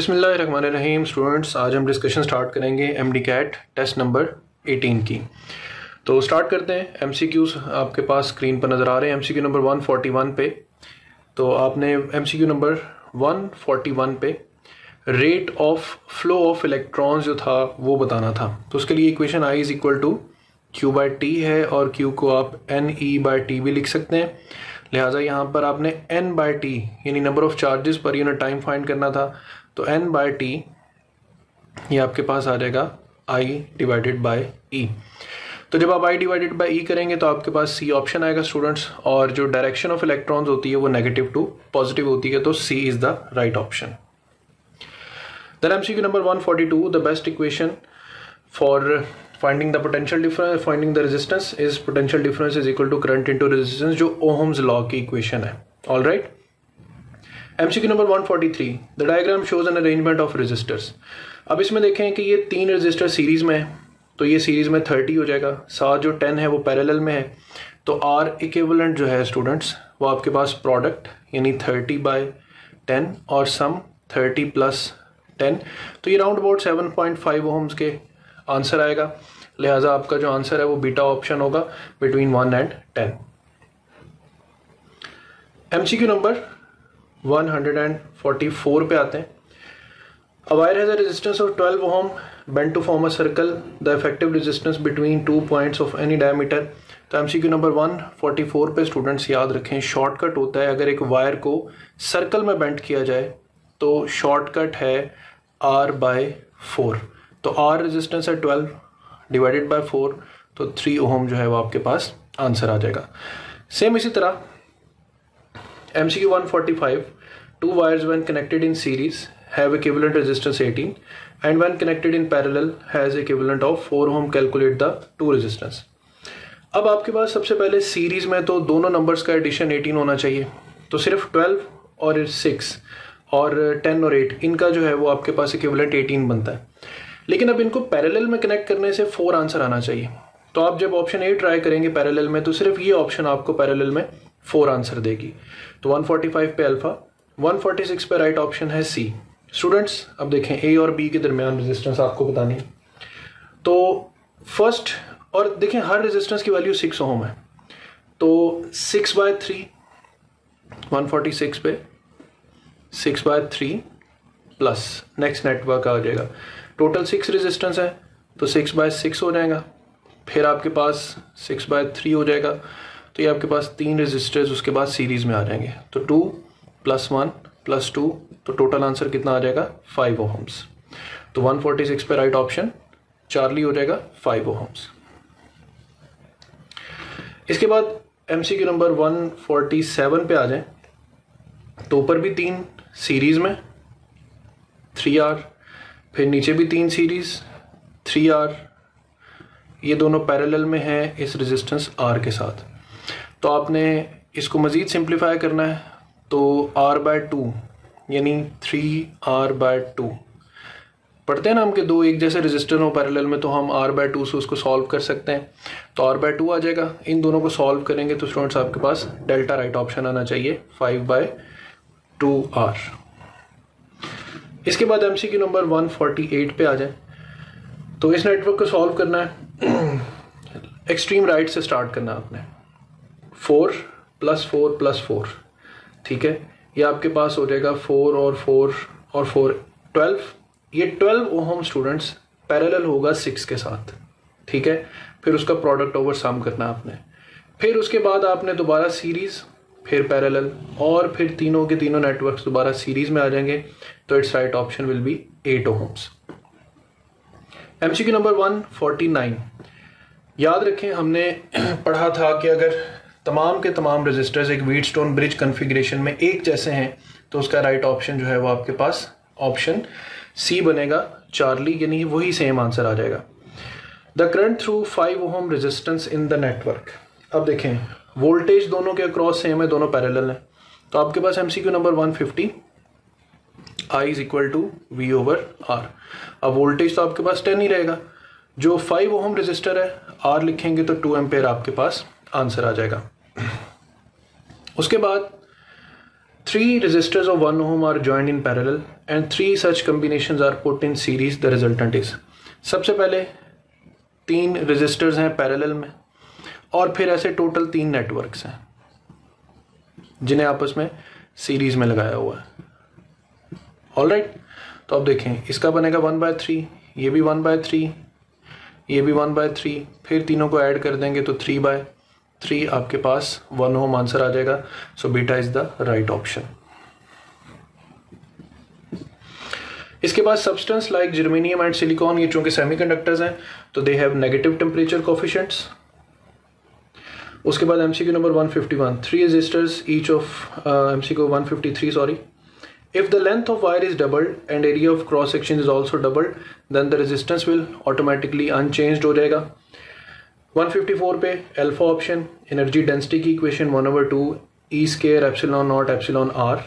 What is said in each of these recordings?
बिसमीम स्टूडेंट्स, आज हम डिस्कशन स्टार्ट करेंगे M D CAT test number 18 की। तो स्टार्ट करते हैं। एम सी क्यूज़ आपके पास स्क्रीन पर नज़र आ रहे हैं। एम सी क्यू नंबर 141 पे। तो आपने एम सी क्यू नंबर 141 पे rate of flow of electrons जो था, वो बताना था। तो उसके लिए equation I is equal to Q by T है और क्यू को आप एन ई बाई टी भी लिख सकते हैं। लिहाजा यहाँ पर आपने एन बाई टी यानी number of charges per unit time find करना था। तो एन बाय टी ये आपके पास आ जाएगा आई डिवाइडेड बाय ई तो जब आप आई डिवाइडेड बाई ई करेंगे तो आपके पास सी ऑप्शन आएगा स्टूडेंट्स और जो डायरेक्शन ऑफ़ इलेक्ट्रॉन्स होती है वो नेगेटिव टू पॉजिटिव होती है तो C is the right option then MCQ number 142 the best equation for finding the potential difference finding the resistance is potential difference is equal to current into resistance जो Ohm's law की equation है. All right right? MCQ number 143 the diagram shows an arrangement of resistors अब इसमें देखें कि ये तीन register series में है तो ये सीरीज़ में 30 हो जाएगा। साथ जो 10 है, वो पैरेलल में है। तो आर इक्विवेलेंट जो है स्टूडेंट्स वो आपके पास प्रोडक्ट यानी 30 बाय 10 और सम 30 प्लस 10 तो ये राउंड अबाउट 7.5 पॉइंट ओम्स के आंसर आएगा। लिहाजा आपका जो आंसर है, वो बीटा ऑप्शन होगा between one and ten MCQ number 144 पे आते हैं A wire has a resistance of 12 ohm, bent to form a circle. The effective resistance between two points of any diameter. तो एम सी क्यू नंबर 144 पे students याद रखें shortcut होता है अगर एक वायर को सर्कल में बेंट किया जाए तो शॉर्टकट है आर बाय फोर तो आर रेजिस्टेंस है 12 डिवाइडेड बाय फोर तो थ्री ओम जो है वो आपके पास आंसर आ जाएगा सेम इसी तरह MCQ 145 two wires when connected in series have equivalent resistance 18 and when connected in parallel has equivalent of 4 ohm calculate the two resistance. अब आपके पास सबसे पहले सीरीज़ में तो दोनों नंबर्स का एडिशन 18 होना चाहिए। तो सिर्फ़ 12 और 6 और 10 और 8 इनका जो है वो आपके पास इक्विवेलेंट 18 बनता है। लेकिन अब इनको पैरेलल में कनेक्ट करने से फोर आंसर आना चाहिए। तो आप जब ऑप्शन ए ट्राई करेंगे पैरेलल में तो सिर्फ़ ये ऑप्शन आपको पैरेलल में फोर आंसर देगी। तो 145 पे अल्फ़ा 146 पे राइट ऑप्शन है सी स्टूडेंट्स अब देखें ए और बी के दरमियान रेजिस्टेंस आपको बतानी है। तो फ़र्स्ट और देखें हर रेजिस्टेंस की वैल्यू सिक्स ओम है। तो six by three one forty six पे six by three plus next network आ जाएगा। टोटल सिक्स रेजिस्टेंस है तो सिक्स बाय सिक्स हो जाएगा। फिर आपके पास सिक्स बाय थ्री हो जाएगा। तो ये आपके पास तीन रजिस्टर्स उसके बाद सीरीज़ में आ जाएँगे। तो two plus one plus two तो टोटल आंसर कितना आ जाएगा? फाइव ओहम्स तो वन फोर्टी सिक्स पे राइट ऑप्शन चार्ली हो जाएगा फाइव ओहम्स इसके बाद M C Q number one forty seven पे आ जाए। तो ऊपर भी तीन सीरीज़ में थ्री आर फिर नीचे भी तीन सीरीज़ थ्री आर ये दोनों पैरेलल में है इस रेजिस्टेंस आर के साथ। तो आपने इसको मज़ीद सिंप्लीफाई करना है तो आर बाय टू यानी थ्री आर बाय टू पढ़ते हैं ना हम कि दो एक जैसे रजिस्टर हो पैरेलल में तो हम आर बाय टू से उसको सॉल्व कर सकते हैं। तो आर बाय टू आ जाएगा। इन दोनों को सॉल्व करेंगे तो स्टूडेंट्स आपके पास डेल्टा राइट ऑप्शन आना चाहिए फाइव बाय टू आर इसके बाद MCQ number one forty eight पर आ जाए। तो इस नेटवर्क को सॉल्व करना है। एक्सट्रीम राइट से स्टार्ट करना है आपने। Four plus four plus four, ठीक है? ये आपके पास हो जाएगा फोर और फोर और फोर, ट्वेल्व। ये ट्वेल्व ओहम स्टूडेंट्स पैरेलल होगा सिक्स के साथ, ठीक है? फिर उसका प्रोडक्ट ओवर सम करना आपने। फिर उसके बाद आपने दोबारा सीरीज़, फिर पैरेलल, और फिर तीनों के तीनों नेटवर्क्स दोबारा सीरीज़ में आ जाएँगे तो it's right option will be eight ohms. MCQ number one, forty nine. याद रखें, हमने पढ़ा था कि अगर तमाम के तमाम रजिस्टर्स एक वीट स्टोन ब्रिज कन्फिग्रेशन में एक जैसे हैं तो उसका राइट ऑप्शन जो है वो आपके पास ऑप्शन सी बनेगा। चार्ली यानी वही सेम आंसर आ जाएगा। The current through five ohm resistance in the network अब देखें वोल्टेज दोनों के अक्रॉस सेम है, दोनों पैरेलल हैं। तो आपके पास MCQ number 150 I is equal to V over R अब वोल्टेज तो आपके पास टेन ही रहेगा। जो फाइव ओम रजिस्टर है आर लिखेंगे तो टू एम्पेयर आपके पास आंसर आ जाएगा। उसके बाद three resistors of one ohm are join in parallel and three such combination are put in series the resultant is सबसे पहले, तीन रजिस्टर्स हैं पैरेलल में और फिर ऐसे टोटल तीन नेटवर्क हैं, जिन्हें आपस में सीरीज़ में लगाया हुआ है। ऑल राइट तो अब देखें, इसका बनेगा वन बाय थ्री ये भी वन बाय थ्री ये भी वन बाय थ्री फिर तीनों को ऐड कर देंगे तो थ्री बाय थ्री आपके पास वन होम आंसर आ जाएगा. So beta is the right option इसके बाद substance like germanium and silicon ये चूँकि सेमीकंडक्टर्स हैं तो they have negative temperature coefficients उसके बाद M C number one fifty one three resistors each of M C Q one fifty three sorry if the length of wire is doubled and area of cross section is also doubled, then the resistance will automatically unchanged हो जाएगा. 154 पे alpha option energy density की equation one over two E square epsilon naught epsilon R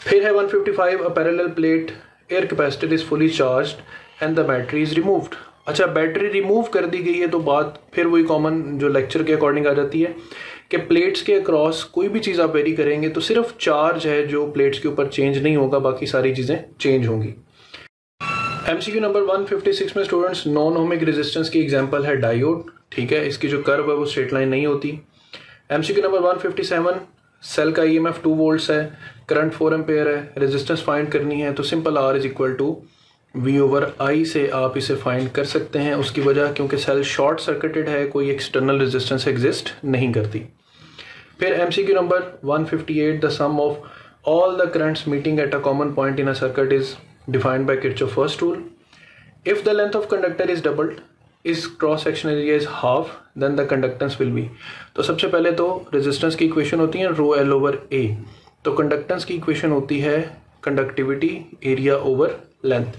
फिर है 155 a parallel plate air capacitor is fully charged and the battery is removed अच्छा battery remove कर दी गई है तो बात फिर वही कॉमन जो लेक्चर के अकॉर्डिंग आ जाती है कि प्लेट्स के अक्रॉस कोई भी चीज़ आप वेरी करेंगे तो सिर्फ़ चार्ज है जो प्लेट्स के ऊपर चेंज नहीं होगा, बाकी सारी चीज़ें चेंज होंगी। एमसीक्यू नंबर 156 में स्टूडेंट्स नॉन होमिक रेजिस्टेंस की एग्जांपल है डायोड ठीक है? इसकी जो कर्व है वो स्ट्रेट लाइन नहीं होती। एमसीक्यू नंबर 157 सेल का ईएमएफ टू वोल्ट्स है करंट फोर एम्पेयर है रेजिस्टेंस फाइंड करनी है तो simple R is equal to V over I से आप इसे फाइंड कर सकते हैं। उसकी वजह क्योंकि सेल शॉर्ट सर्किटेड है, कोई एक्सटर्नल रेजिस्टेंस एग्जिस्ट नहीं करती। फिर M C Q number 158 the sum of all the currents meeting at a common point in a circuit is by kits of first rule if the length of conductor is doubled is cross section area is half then the conductance will be तो सबसे पहले तो resistance की equation होती है रो L over ए तो conductance की equation होती है कंडक्टिविटी एरिया ओवर लेंथ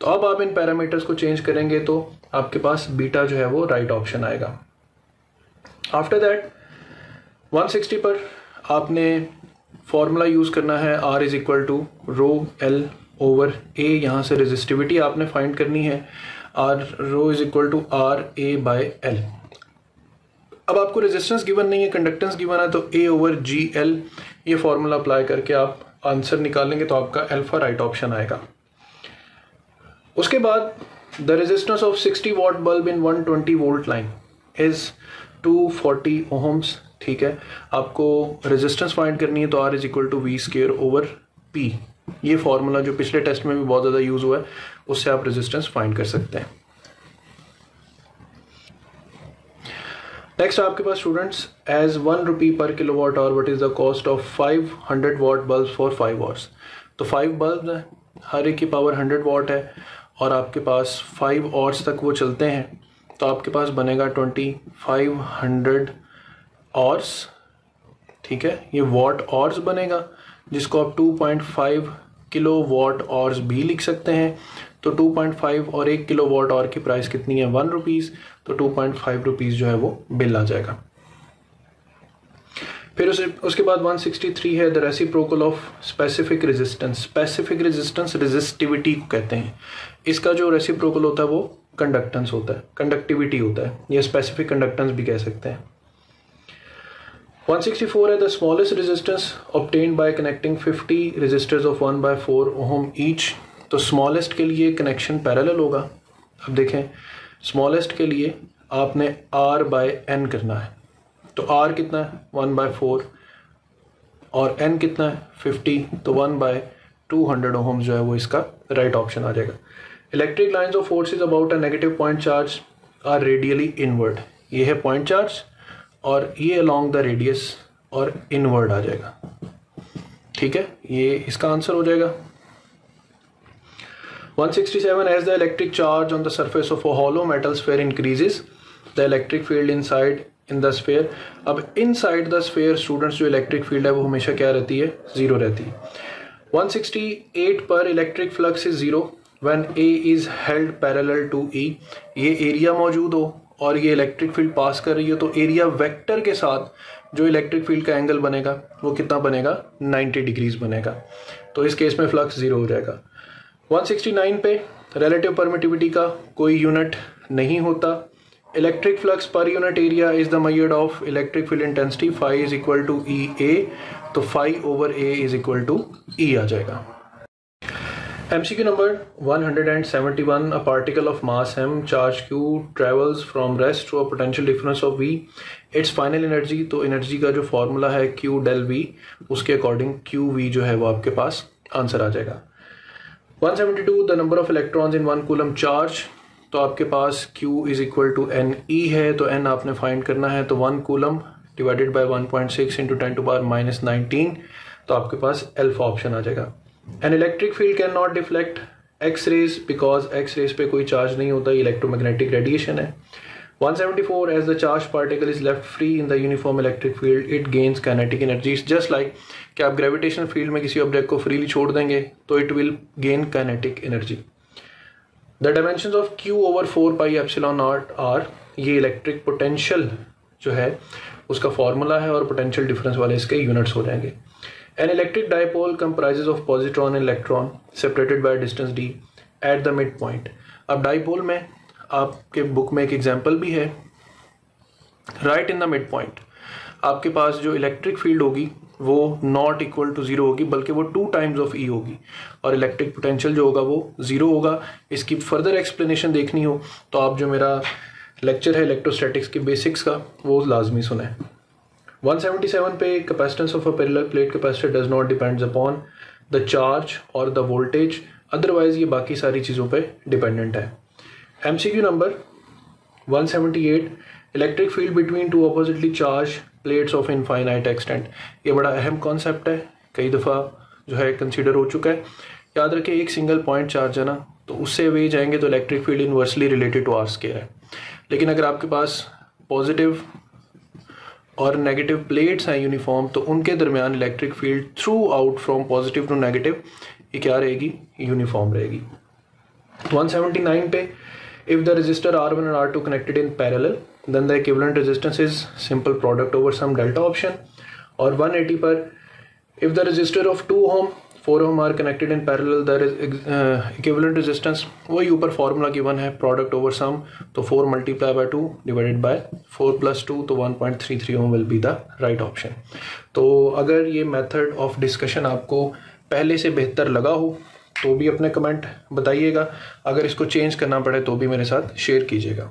तो अब आप इन पैरामीटर्स को चेंज करेंगे तो आपके पास बीटा जो है वो राइट right ऑप्शन आएगा. आफ्टर दैट 160 पर आपने फॉर्मूला यूज़ करना है R is equal to rho L over A यहाँ से रेजिस्टिविटी आपने फाइंड करनी है। R rho is equal to R A by L अब आपको रेजिस्टेंस गिवन नहीं है कंडक्टेंस गिवन है तो ए ओवर जी एल ये फॉर्मूला अप्लाई करके आप आंसर निकालेंगे तो आपका एल्फा राइट ऑप्शन आएगा। उसके बाद the resistance of 60 watt bulb in 120 volt line is 240 ohms ठीक है? आपको रेजिस्टेंस फाइंड करनी है तो R is equal to V square over P ये फॉर्मूला जो पिछले टेस्ट में भी बहुत ज़्यादा यूज़ हुआ है, उससे आप रेजिस्टेंस फाइंड कर सकते हैं। नेक्स्ट आपके पास students as one rupee per kilowatt hour what is the cost of five hundred watt bulb for five hours तो फाइव बल्ब हर एक की पावर हंड्रेड वॉट है, और आपके पास फाइव आवर्स तक वो चलते हैं तो आपके पास बनेगा ट्वेंटी फाइव हंड्रेड आवर्स ठीक है? ये वॉट आवर्स बनेगा जिसको आप two point five kilowatt hours भी लिख सकते हैं। तो 2.5 और एक किलो वॉट आवर की प्राइस कितनी है? वन रुपीज़ तो 2.5 रुपीज़ जो है वो बिल आ जाएगा। फिर उसे, उसके बाद 163 है the reciprocal of specific resistance specific resistance resistivity को कहते हैं। इसका जो रेसिप्रोकल होता है वो कंडक्टेंस होता है। कंडक्टिविटी होता है। या स्पेसिफिक कंडक्टेंस भी कह सकते हैं। 164 है the smallest resistance obtain by connecting 50 resistors of 1 by 4 ohm each तो स्मॉलेस्ट के लिए कनेक्शन पैरेलल होगा। अब देखें स्मॉलेस्ट के लिए आपने आर बाय एन करना है। तो आर कितना है? वन बाय फोर और एन कितना है? फिफ्टी तो one by two hundred ohms जो है वो इसका राइट right ऑप्शन आ जाएगा। Electric lines of force is about a negative point charge are radially inward ये है पॉइंट चार्ज और ये अलोंग द रेडियस और इनवर्ड आ जाएगा। ठीक है? ये इसका आंसर हो जाएगा। 167 as the electric charge on the surface of a hollow metal sphere increases, the electric field inside in the sphere अब inside the sphere students जो इलेक्ट्रिक फ़ील्ड है, वो हमेशा क्या रहती है? ज़ीरो रहती है। 168 पर electric flux is zero when A is held parallel to E ये एरिया मौजूद हो। और ये इलेक्ट्रिक फ़ील्ड पास कर रही है तो एरिया वेक्टर के साथ जो इलेक्ट्रिक फ़ील्ड का एंगल बनेगा, वो कितना बनेगा? 90 डिग्रीज बनेगा। तो इस केस में फ्लक्स ज़ीरो हो जाएगा। 169 पे रिलेटिव परमिटिविटी का कोई यूनिट नहीं होता। Electric flux per unit area is the measured of electric field intensity five is equal to E A तो five over A is equal to E आ जाएगा। MCQ number 171 a particle of mass m, charge q travels from rest to a potential difference of v. Its final energy तो energy का जो formula है q del v, उसके according q v जो है वो आपके पास आंसर आ जाएगा। 172 the number of electrons in one coulomb charge तो आपके पास Q is equal to N E है तो N आपने फाइंड करना है तो one coulomb divided by 1.6 point six into ten to power minus nineteen तो आपके पास एल्फा ऑप्शन आ जाएगा। An electric field can not deflect X rays because X rays पे कोई चार्ज नहीं होता इलेक्ट्रोमैग्नेटिक रेडिएशन है। 174 as the charged particle is left free in the uniform electric field, it gains kinetic energy. It's just like कि आप gravitational field में किसी object को फ्रीली छोड़ देंगे तो it will gain kinetic energy the dimension of Q over four pi epsilon naught R ये electric potential जो है, उसका फॉर्मूला है और पोटेंशियल डिफरेंस वाले इसके यूनिट्स हो जाएँगे। An electric dipole comprises of positron and electron separated by distance D at the mid point अब डाइपोल में आपके बुक में एक एग्ज़ाम्पल भी है। Right in the mid point आपके पास जो इलेक्ट्रिक फ़ील्ड होगी, वो नॉट इक्वल टू ज़ीरो होगी, बल्कि वो टू टाइम्स ऑफ़ ई होगी। और इलेक्ट्रिक पोटेंशियल जो होगा, वो ज़ीरो होगा। इसकी फर्दर एक्सप्लेनेशन देखनी हो तो आप जो मेरा लेक्चर है इलेक्ट्रोस्टैटिक्स के बेसिक्स का, वो लाजमी सुने। 177 पे capacitance of a parallel plate capacitor does not depends upon the charge और द वोल्टेज अदरवाइज़ ये बाकी सारी चीज़ों पे डिपेंडेंट है। Q number 178 electric field between two oppositely charge plates of infinite extent ये बड़ा अहम कॉन्सेप्ट है। कई दफ़ा जो है कंसिडर हो चुका है। याद रखें, एक सिंगल पॉइंट चार्ज है ना तो उससे वे जाएँगे तो electric field inversely related to R square है? लेकिन अगर आपके पास पॉजिटिव और नेगेटिव प्लेट्स हैं यूनिफॉर्म तो उनके दरमियान electric field throughout from positive to negative ये क्या रहेगी? यूनिफॉर्म रहेगी। 179 पे if the resistor R one and R two connected in parallel then the equivalent resistance is simple product over sum delta option और 180 पर if the resistor of two ohm 4 ohm are connected in parallel. There is uh, resistance वही ऊपर formula given है product over sum तो four multiply by two divided by four plus two तो 1.33 ohm will be the right option तो अगर ये method of discussion आपको पहले से बेहतर लगा हो तो भी अपने कमेंट बताइएगा। अगर इसको चेंज करना पड़े तो भी मेरे साथ शेयर कीजिएगा।